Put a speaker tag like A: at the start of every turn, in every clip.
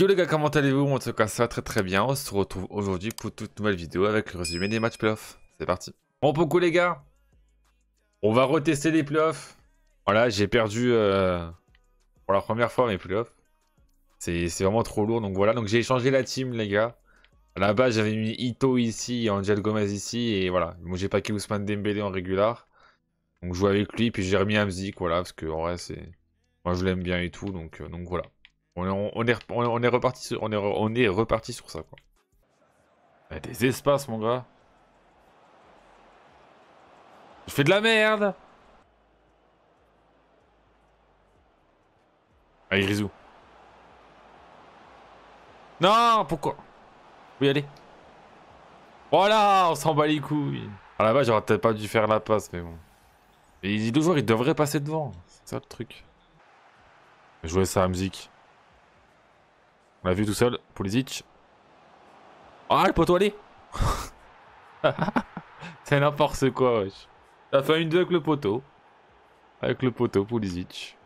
A: Yo les gars, comment allez-vous? En tout cas, ça va très très bien. On se retrouve aujourd'hui pour toute nouvelle vidéo avec le résumé des matchs playoffs. C'est parti. Bon, beaucoup les gars, on va retester les playoffs. Voilà, j'ai perdu euh, pour la première fois mes playoffs. C'est vraiment trop lourd, donc voilà. Donc j'ai changé la team les gars. À la base, j'avais mis Ito ici Angel Gomez ici. Et voilà, moi j'ai packé Ousmane Dembélé en régular. Donc je joue avec lui, puis j'ai remis Amzik, voilà, parce que en vrai, c'est... Moi je l'aime bien et tout, donc, euh, donc voilà. On est, reparti sur, on est, ça. Il y a des espaces, mon gars. Je fais de la merde Allez, Grisou. Non, pourquoi? Oui, allez. Voilà, on s'en bat les couilles. À la base, j'aurais peut-être pas dû faire la passe, mais bon. Il dit toujours, il devrait passer devant. C'est ça le truc. Jouer ça à musique. On l'a vu tout seul, Pulisic. Ah, le poteau, allez C'est n'importe quoi, wesh. T'as fait une 2 avec le poteau. Avec le poteau, Pulisic.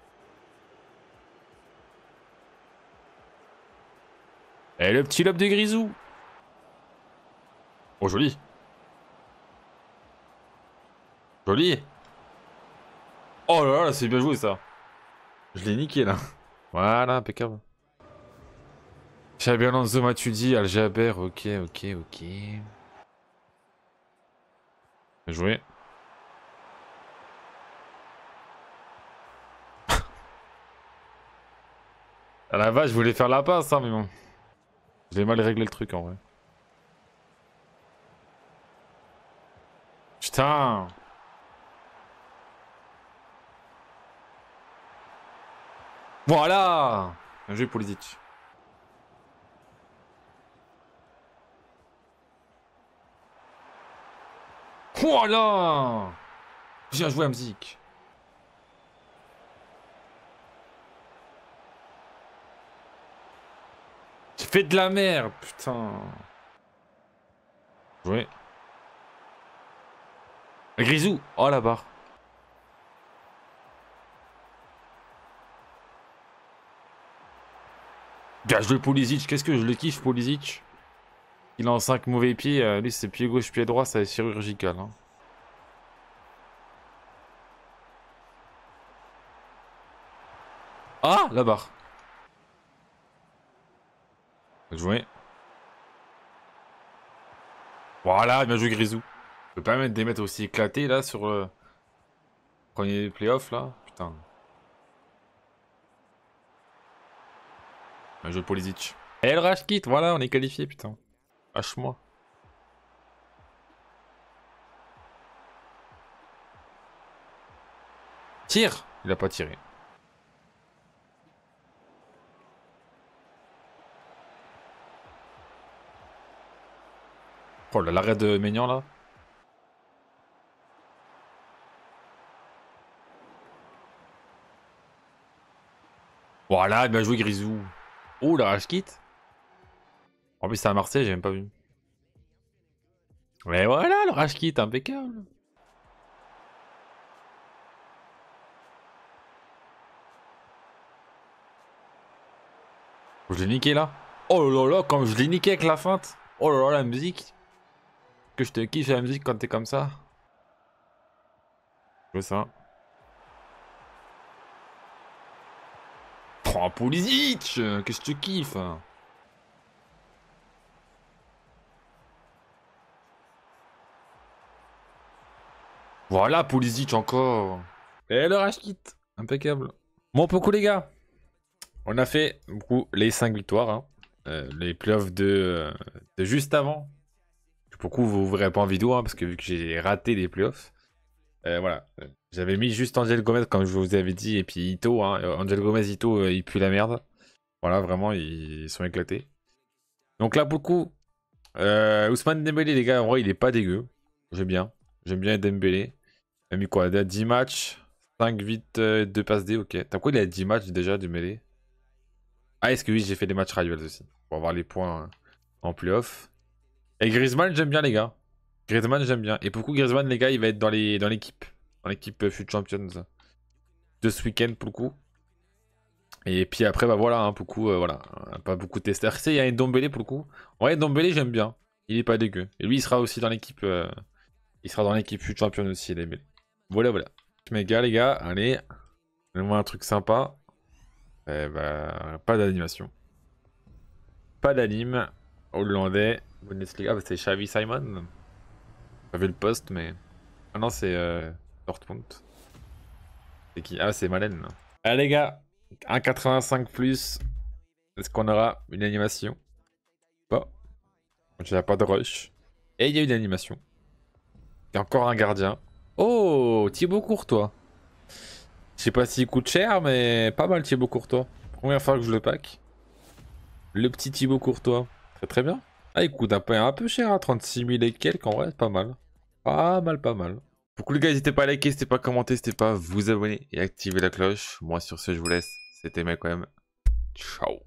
A: Et le petit lobe de Grisou. Oh, joli. Joli. Oh là là, c'est bien joué ça. Je l'ai niqué là. Voilà, impeccable. Xabi Alonso Matuidi, Aljaber, ok, ok, ok. Bien joué. À la vache, je voulais faire la passe, hein, mais bon. J'ai mal réglé le truc en vrai. Putain Voilà Bien joué Pulisic. Voilà Bien joué Amzik. J'ai fait de la merde, putain. Joué. Grisou Oh la barre. Bien joué Pulisic, qu'est-ce que je le kiffe Pulisic? Il en 5 mauvais pieds, euh, lui c'est pied gauche, pied droit, c'est chirurgical. Hein. Ah La barre Bien joué. Voilà, bien joué Grisou. Je peux pas mettre des mètres aussi éclatés là sur le premier playoff là Putain. Un jeu Polisic. Et le kit, voilà, on est qualifié, putain. Lâche-moi. Tire Il a pas tiré. Oh là, l'arrêt de Maignan là. Voilà, bien joué Grisou. Oh, la rage kit. En plus, c'est à Marseille, j'ai même pas vu. Mais voilà, le rage kit, impeccable. Je l'ai niqué là. Oh là là, comme je l'ai niqué avec la feinte. Oh là là, la musique. Que je te kiffe la musique quand t'es comme ça. Je veux ça. Oh, Pulisic Qu'est-ce que tu kiffes Voilà, Pulisic encore. Et le rage. Impeccable. Bon, beaucoup les gars. On a fait beaucoup les 5 victoires. Hein. Euh, les playoffs de, de, juste avant. Beaucoup vous verrez pas en vidéo hein, parce que vu que j'ai raté les playoffs. Euh, voilà. J'avais mis juste Angel Gomez comme je vous avais dit et puis Ito. Hein. Angel Gomez, Ito, euh, il pue la merde. Voilà, vraiment, ils sont éclatés. Donc là, beaucoup. Euh, Ousmane Dembélé, les gars, en vrai, il est pas dégueu. J'aime bien. J'aime bien Dembélé. Il a mis quoi? 10 matchs, 5 vite, 2 passes D, ok. T'as quoi il a 10 matchs déjà du mêlée? Ah, est-ce que oui, j'ai fait des matchs rivals aussi. Pour avoir les points en playoff. Et Griezmann, j'aime bien, les gars. Griezmann, j'aime bien. Et beaucoup Griezmann, les gars, il va être dans l'équipe. Dans l'équipe? Dans l'équipe Fut Champions de ce week-end, pour le coup. Et puis après, bah voilà, hein, beaucoup, euh, voilà, pas beaucoup de testeurs. Il y a Ndombele pour le coup. Ouais, Ndombele, j'aime bien. Il est pas dégueu. Et lui, il sera aussi dans l'équipe. euh, il sera dans l'équipe fut championne aussi, Dembélé. Voilà, voilà. Gars, les gars, allez. Donnez-moi un truc sympa. Eh bah, pas d'animation. Pas d'anime. Hollandais. Bundesliga. Ah, bah, c'est Xavi Simon. J'avais le poste, mais. Ah non, c'est euh, Dortmund. C'est qui? Ah, c'est Malen. Allez, les gars. 1,85 plus. Est-ce qu'on aura une animation? Pas. N'y a pas de rush. Et il y a une animation. Il y a encore un gardien. Oh, Thibaut Courtois. Je sais pas s'il coûte cher, mais pas mal Thibaut Courtois. Première fois que je le pack. Le petit Thibaut Courtois. Très très bien. Ah, il coûte un peu, un peu cher, à 36 000 et quelques, en vrai, pas mal. Pas mal, pas mal. Beaucoup les gars, n'hésitez pas à liker, n'hésitez pas à commenter, n'hésitez pas à vous abonner et activer la cloche. Moi sur ce, je vous laisse. C'était mec quand même. Ciao.